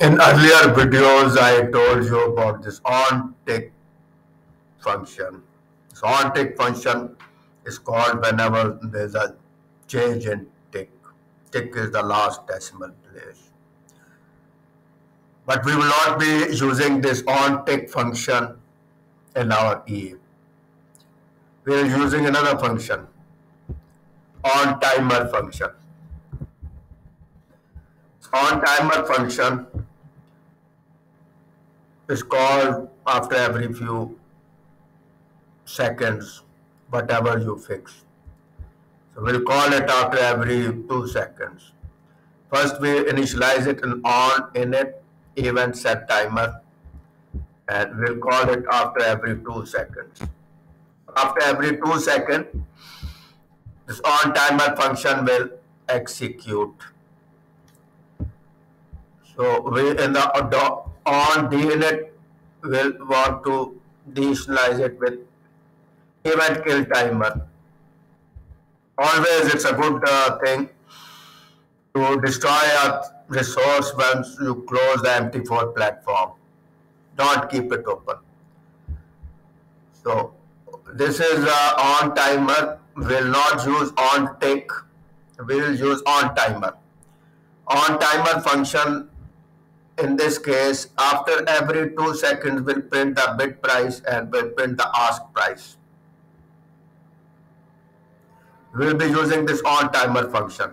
In earlier videos, I told you about this on tick function. So on tick function is called whenever there's a change in tick. Tick is the last decimal place. But we will not be using this on tick function in our E. We are using another function, on timer function. On timer function is called after every few seconds, whatever you fix. So we'll call it after every two seconds. First, we initialize it in on init event set timer, and we'll call it after every two seconds. After every two seconds, this on timer function will execute. So we in the on deinit will want to deinitialize it with event kill timer. Always it's a good uh, thing to destroy a resource once you close the MT4 platform. Don't keep it open. So this is uh, on timer. Will not use on tick. Will use on timer. On timer function in this case, after every two seconds, we'll print the bid price and we'll print the ask price. We'll be using this on timer function.